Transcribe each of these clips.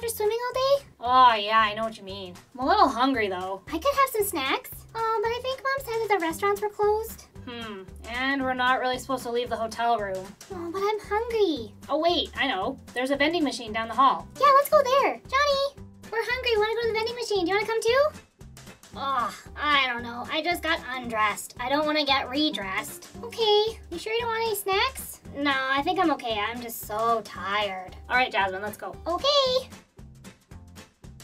after swimming all day? Oh, yeah, I know what you mean. I'm a little hungry, though. I could have some snacks. Oh, but I think Mom said that the restaurants were closed. Hmm, and we're not really supposed to leave the hotel room. Oh, but I'm hungry. Oh, wait, I know. There's a vending machine down the hall. Yeah, let's go there. Johnny, we're hungry. Want to go to the vending machine? Do you want to come too? Oh, I don't know. I just got undressed. I don't want to get redressed. Okay. You sure you don't want any snacks? No, I think I'm okay. I'm just so tired. All right, Jasmine, let's go. Okay.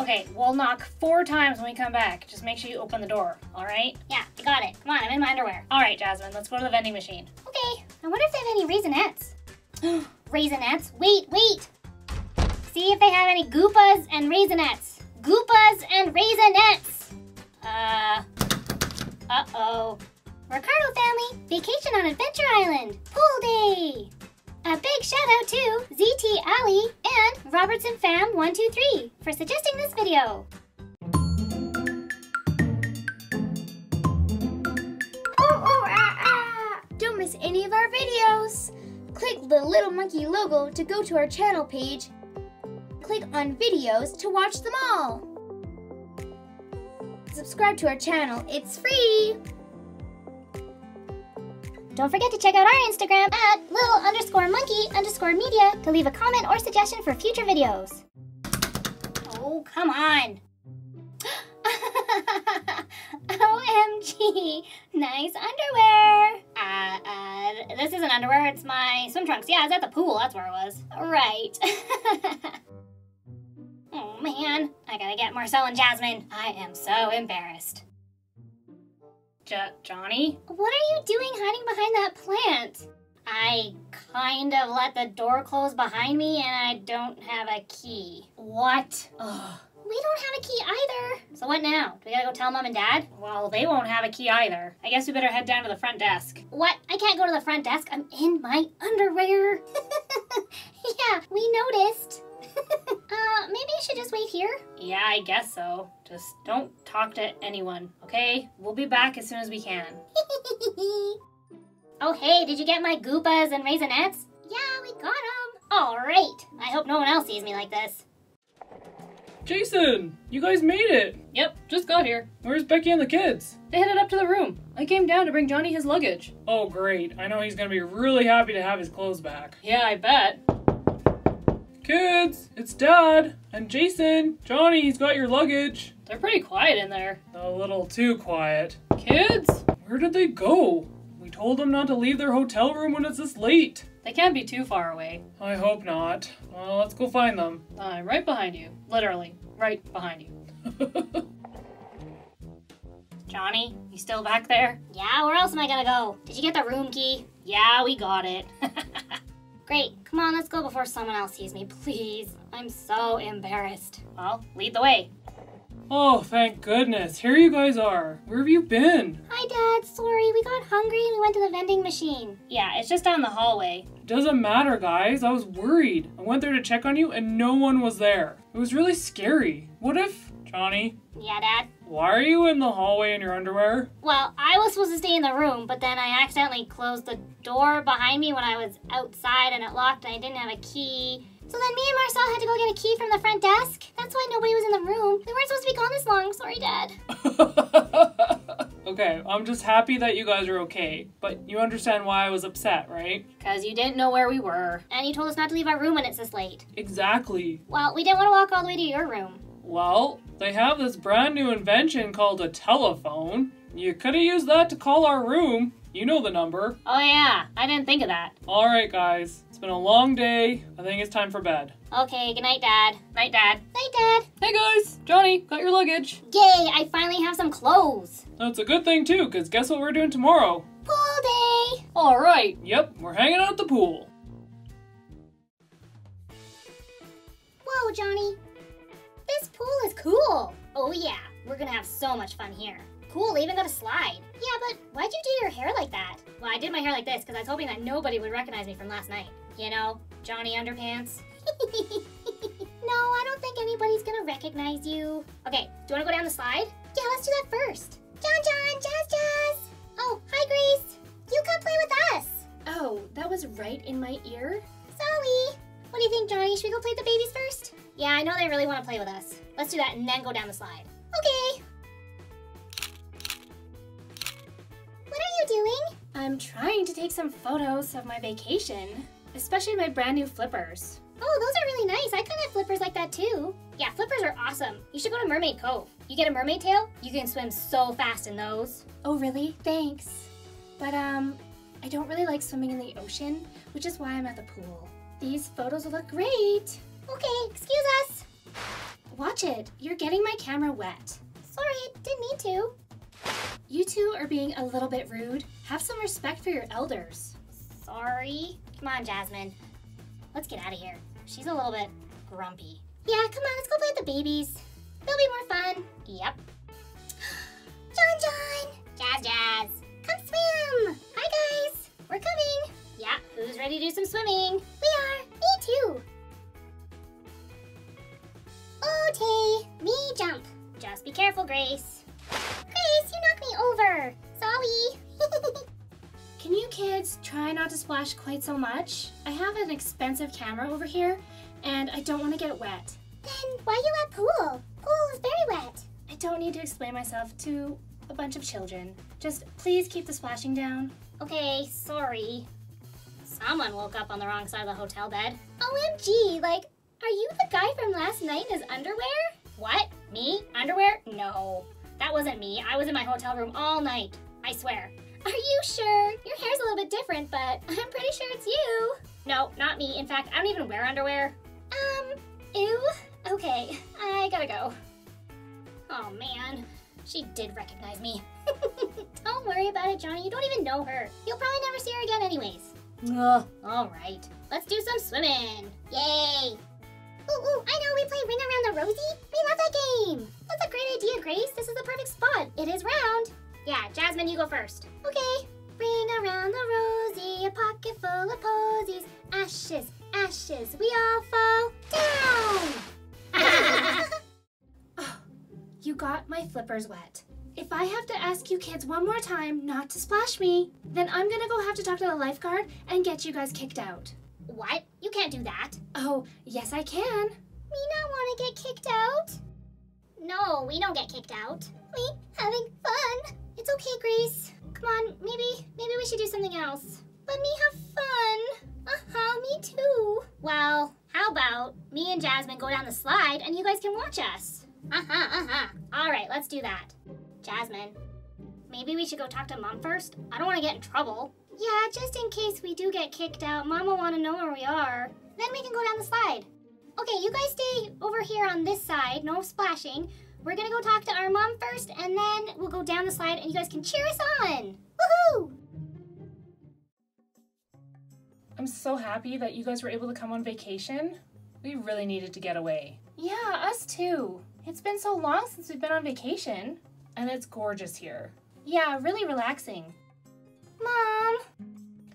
Okay, we'll knock four times when we come back. Just make sure you open the door, all right? Yeah, I got it. Come on, I'm in my underwear. All right, Jasmine, let's go to the vending machine. Okay. I wonder if they have any raisinets. raisinets? Wait, wait. See if they have any goopas and raisinets. Goopas and raisinets. Uh, uh-oh. Ricardo family, vacation on Adventure Island, pool day. A big shout out to ZT Ali and Robertson Fam 123 for suggesting this video. Oh, oh, ah, ah. Don't miss any of our videos. Click the little monkey logo to go to our channel page. Click on videos to watch them all. Subscribe to our channel, it's free. Don't forget to check out our Instagram at little underscore monkey underscore media to leave a comment or suggestion for future videos. Oh, come on. OMG, nice underwear. Uh, uh, this isn't underwear, it's my swim trunks. Yeah, it's at the pool, that's where it was. Right. oh man, I gotta get Marcel and Jasmine. I am so embarrassed. J- Johnny? What are you doing hiding behind that plant? I kind of let the door close behind me and I don't have a key. What? Ugh. We don't have a key either. So what now? Do we gotta go tell mom and dad? Well, they won't have a key either. I guess we better head down to the front desk. What? I can't go to the front desk. I'm in my underwear. yeah, we noticed. uh, maybe I should just wait here. Yeah, I guess so. Just don't talk to anyone, okay? We'll be back as soon as we can. oh, hey, did you get my goopas and raisinets? Yeah, we got them. All right. I hope no one else sees me like this. Jason, you guys made it. Yep, just got here. Where's Becky and the kids? They headed up to the room. I came down to bring Johnny his luggage. Oh, great. I know he's gonna be really happy to have his clothes back. Yeah, I bet. Kids, it's Dad. And Jason, Johnny, he's got your luggage. They're pretty quiet in there. A little too quiet. Kids? Where did they go? We told them not to leave their hotel room when it's this late. They can't be too far away. I hope not. Well, let's go find them. I'm right behind you. Literally, right behind you. Johnny, you still back there? Yeah, where else am I gonna go? Did you get the room key? Yeah, we got it. Great. Come on, let's go before someone else sees me, please. I'm so embarrassed. well, lead the way. oh, thank goodness. Here you guys are. Where have you been? Hi, Dad. Sorry, we got hungry and we went to the vending machine. Yeah, it's just down the hallway. Doesn't matter, guys. I was worried. I went there to check on you and no one was there. It was really scary. What if, Johnny, Yeah, Dad. why are you in the hallway in your underwear? Well, I was supposed to stay in the room, but then I accidentally closed the door behind me when I was outside and it locked and I didn't have a key. So then me and Marcel had to go get a key from the front desk. That's why nobody was in the room. We weren't supposed to be gone this long. Sorry, Dad. okay, I'm just happy that you guys are okay, but you understand why I was upset, right? Because you didn't know where we were. And you told us not to leave our room when it's this late. Exactly. Well, we didn't want to walk all the way to your room. Well, they have this brand new invention called a telephone. You could have used that to call our room. You know the number. Oh, yeah, I didn't think of that. Alright, guys. It's been a long day. I think it's time for bed. Okay, good night, Dad. Night, Dad. Night, Dad. Hey, guys. Johnny, got your luggage. Yay, I finally have some clothes. That's a good thing, too, because guess what we're doing tomorrow? Pool day. All right. Yep, we're hanging out at the pool. Whoa, Johnny. Pool is cool. Oh, yeah. We're gonna have so much fun here. Cool, they even got a slide. Yeah, but why'd you do your hair like that? Well, I did my hair like this because I was hoping that nobody would recognize me from last night. You know, Johnny Underpants. no, I don't think anybody's gonna recognize you. Okay, do you wanna go down the slide? Yeah, let's do that first. John John, Jazz Jazz. Oh, hi Grace. You come play with us. Oh, that was right in my ear? Sorry. What do you think, Johnny? Should we go play with the babies first? Yeah, I know they really want to play with us. Let's do that and then go down the slide. Okay. What are you doing? I'm trying to take some photos of my vacation, especially my brand new flippers. Oh, those are really nice. I kind of have flippers like that too. Yeah, flippers are awesome. You should go to Mermaid Cove. You get a mermaid tail, you can swim so fast in those. Oh, really? Thanks. But, um, I don't really like swimming in the ocean, which is why I'm at the pool. These photos will look great. Okay, excuse us. Watch it. You're getting my camera wet. Sorry, didn't mean to. You two are being a little bit rude. Have some respect for your elders. Sorry. Come on, Jasmine. Let's get out of here. She's a little bit grumpy. Yeah, come on, let's go play with the babies. They'll be more fun. Yep. John John! Jazz Jazz! Come swim! Hi guys! We're coming! Yeah, who's ready to do some swimming? We are! Me too! Okay, me jump. Just be careful, Grace. Grace, you knocked me over! Sorry! Can you kids try not to splash quite so much? I have an expensive camera over here, and I don't want to get wet. then why are you at pool? Pool is very wet. I don't need to explain myself to a bunch of children. Just please keep the splashing down. Okay, sorry. Someone woke up on the wrong side of the hotel bed. OMG, like, are you the guy from last night in his underwear? What? Me? Underwear? No. That wasn't me. I was in my hotel room all night. I swear. Are you sure? Your hair's a little bit different, but I'm pretty sure it's you. No, not me. In fact, I don't even wear underwear. Um, ew. Okay, I gotta go. Oh man, she did recognize me. don't worry about it, Johnny. You don't even know her. You'll probably never see her again, anyways. Ugh. All right, let's do some swimming. Yay! Ooh, ooh, I know we play Ring Around the Rosie. We love that game. That's a great idea, Grace. This is the perfect spot. It is round. Yeah, Jasmine, you go first. Okay. Ring around the rosy, a pocket full of posies. Ashes, ashes, we all fall down. Oh, you got my flippers wet. If I have to ask you kids one more time not to splash me, then I'm gonna go have to talk to the lifeguard and get you guys kicked out. What? You can't do that. Oh, yes, I can. We not want to get kicked out. No, we don't get kicked out. We having fun. It's okay, Grace. Come on, maybe maybe we should do something else. Let me have fun. Uh-huh, me too. Well, how about me and Jasmine go down the slide and you guys can watch us? Uh-huh, uh-huh. All right, let's do that. Jasmine, maybe we should go talk to Mom first? I don't want to get in trouble. Yeah, just in case we do get kicked out. Mom will want to know where we are. Then we can go down the slide. Okay, you guys stay over here on this side, no splashing. We're gonna go talk to our mom first, and then we'll go down the slide, and you guys can cheer us on. Woohoo! I'm so happy that you guys were able to come on vacation. We really needed to get away. Yeah, us too. It's been so long since we've been on vacation. And it's gorgeous here. Yeah, really relaxing. Mom.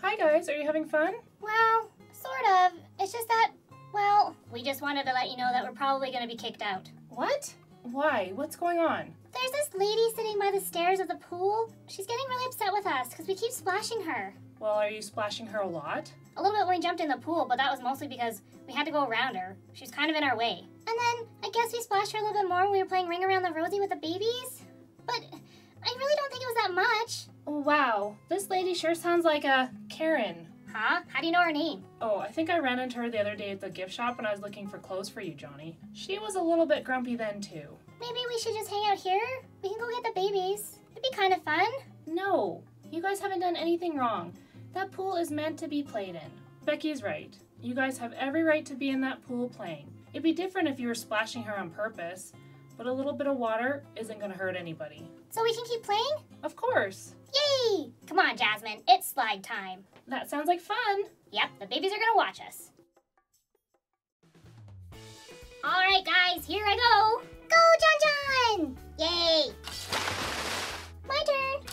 Hi guys, are you having fun? Well, sort of. It's just that, well, we just wanted to let you know that we're probably gonna be kicked out. What? Why? What's going on? There's this lady sitting by the stairs of the pool. She's getting really upset with us because we keep splashing her. Well, are you splashing her a lot? A little bit when we jumped in the pool, but that was mostly because we had to go around her. She's kind of in our way. And then I guess we splashed her a little bit more when we were playing Ring Around the Rosie with the babies. But I really don't think it was that much. Oh, wow. This lady sure sounds like a Karen. Huh? How do you know her name? Oh, I think I ran into her the other day at the gift shop when I was looking for clothes for you, Johnny. She was a little bit grumpy then, too. Maybe we should just hang out here? We can go get the babies. It'd be kind of fun. No, you guys haven't done anything wrong. That pool is meant to be played in. Becky's right. You guys have every right to be in that pool playing. It'd be different if you were splashing her on purpose, but a little bit of water isn't going to hurt anybody. So we can keep playing? Of course. Yay! Come on, Jasmine. It's slide time. That sounds like fun. Yep, the babies are gonna watch us. All right, guys, here I go. Go, John John! Yay! My turn.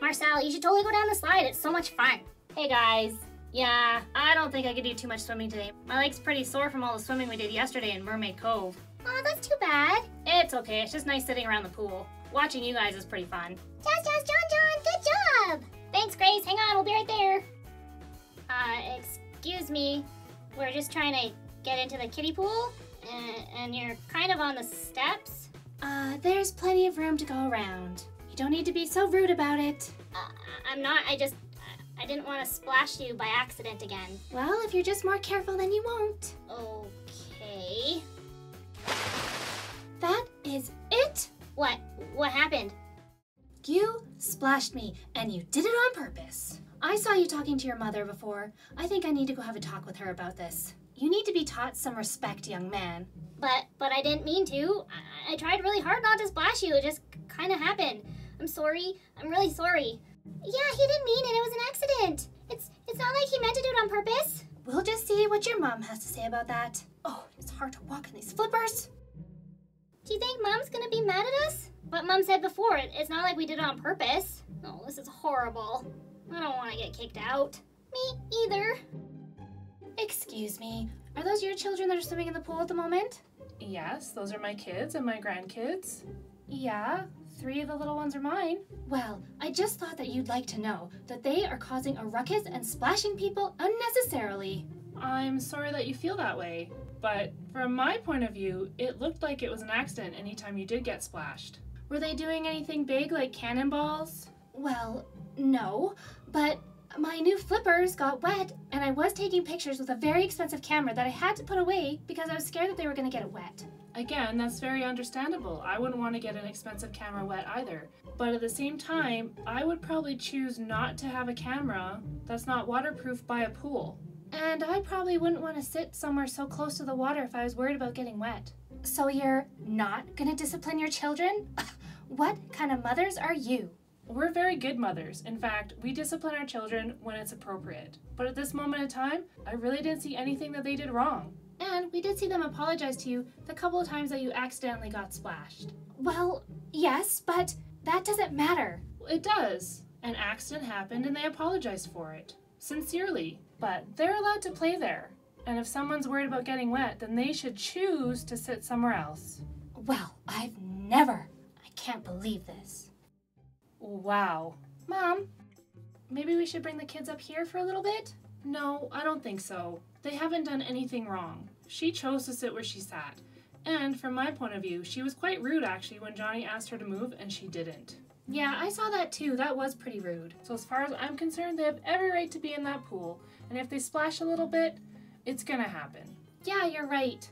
Marcel, you should totally go down the slide. It's so much fun. Hey guys. Yeah, I don't think I could do too much swimming today. My leg's pretty sore from all the swimming we did yesterday in Mermaid Cove. Oh, that's too bad. It's okay, it's just nice sitting around the pool. Watching you guys is pretty fun. Jazz, Jazz, John John, good job. Thanks, Grace. Hang on, we'll be right there. Uh, excuse me. We're just trying to get into the kiddie pool, and, and you're kind of on the steps. Uh, there's plenty of room to go around. You don't need to be so rude about it. Uh, I'm not. I just. I didn't want to splash you by accident again. Well, if you're just more careful, then you won't. Okay. What? What happened? You splashed me, and you did it on purpose. I saw you talking to your mother before. I think I need to go have a talk with her about this. You need to be taught some respect, young man. But but I didn't mean to. I, I tried really hard not to splash you. It just kind of happened. I'm sorry. I'm really sorry. Yeah, he didn't mean it. It was an accident. It's it's not like he meant to do it on purpose. We'll just see what your mom has to say about that. Oh, it's hard to walk in these flippers. Do you think mom's gonna be mad at us? But mom said before, it, it's not like we did it on purpose. Oh, this is horrible. I don't want to get kicked out. Me either. Excuse me, are those your children that are swimming in the pool at the moment? Yes, those are my kids and my grandkids. Yeah, three of the little ones are mine. Well, I just thought that you'd like to know that they are causing a ruckus and splashing people unnecessarily. I'm sorry that you feel that way, but from my point of view, it looked like it was an accident anytime you did get splashed. Were they doing anything big like cannonballs? Well, no, but my new flippers got wet and I was taking pictures with a very expensive camera that I had to put away because I was scared that they were going to get it wet. Again, that's very understandable. I wouldn't want to get an expensive camera wet either. But at the same time, I would probably choose not to have a camera that's not waterproof by a pool. And I probably wouldn't want to sit somewhere so close to the water if I was worried about getting wet. So you're not going to discipline your children? what kind of mothers are you? We're very good mothers. In fact, we discipline our children when it's appropriate. But at this moment in time, I really didn't see anything that they did wrong. And we did see them apologize to you the couple of times that you accidentally got splashed. Well, yes, but that doesn't matter. It does. An accident happened and they apologized for it. Sincerely. But they're allowed to play there. And if someone's worried about getting wet, then they should choose to sit somewhere else. Well, I've never. I can't believe this. Wow. Mom, maybe we should bring the kids up here for a little bit? No, I don't think so. They haven't done anything wrong. She chose to sit where she sat. And from my point of view, she was quite rude actually when Johnny asked her to move and she didn't. Yeah, I saw that too. That was pretty rude. So, as far as I'm concerned, they have every right to be in that pool. And if they splash a little bit, it's gonna happen. Yeah, you're right.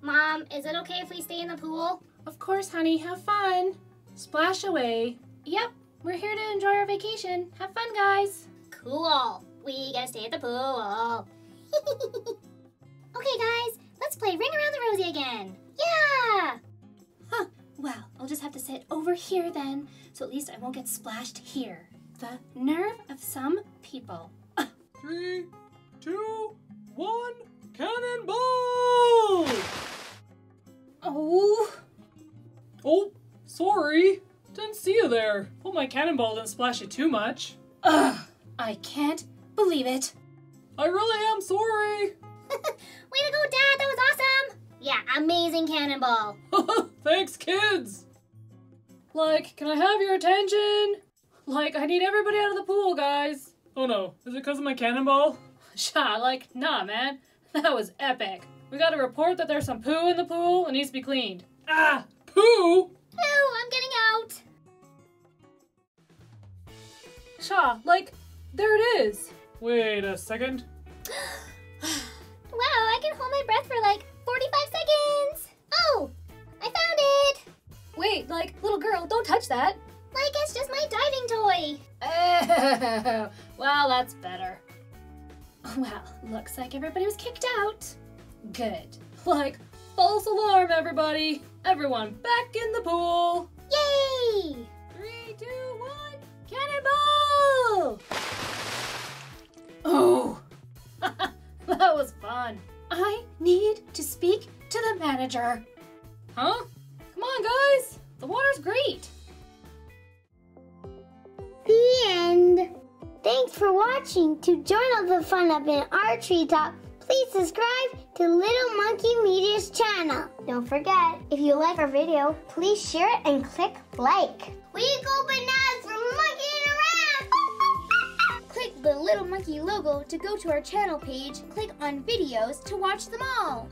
Mom, is it okay if we stay in the pool? Of course, honey, have fun. Splash away. Yep, we're here to enjoy our vacation. Have fun, guys. Cool. We gotta stay at the pool. okay, guys, let's play Ring Around the Rosie again. Yeah! Well, I'll just have to sit over here then, so at least I won't get splashed here. The nerve of some people. Three, two, one, cannonball! Oh, Oh, sorry. Didn't see you there. Hope my cannonball didn't splash you too much. ugh. I can't believe it. I really am sorry. Way to go, Dad! That was awesome! Yeah, amazing cannonball. Thanks, kids. Like, can I have your attention? Like, I need everybody out of the pool, guys. Oh no, is it because of my cannonball? Sha, like, nah, man. That was epic. We got a report that there's some poo in the pool and needs to be cleaned. Ah, poo? Ooh, I'm getting out. Sha, like, there it is. Wait a second. Wow, I can hold my breath for like 45 seconds. Oh, I found it. Wait, like, little girl, don't touch that. Like it's just my diving toy. Oh, well, that's better. Well, looks like everybody was kicked out. Good. Like, false alarm, everybody. Everyone back in the pool. Yay! Three, two, one. Cannonball! Oh, that was fun. I need to speak to the manager. Huh? Come on, guys. The water's great. The end. Thanks for watching. To join all the fun up in our treetop, please subscribe to Little Monkey Media's channel. Don't forget, if you like our video, please share it and click like. We go bananas for monkeying around. click the Little Monkey logo to go to our channel page, click on videos to watch them all.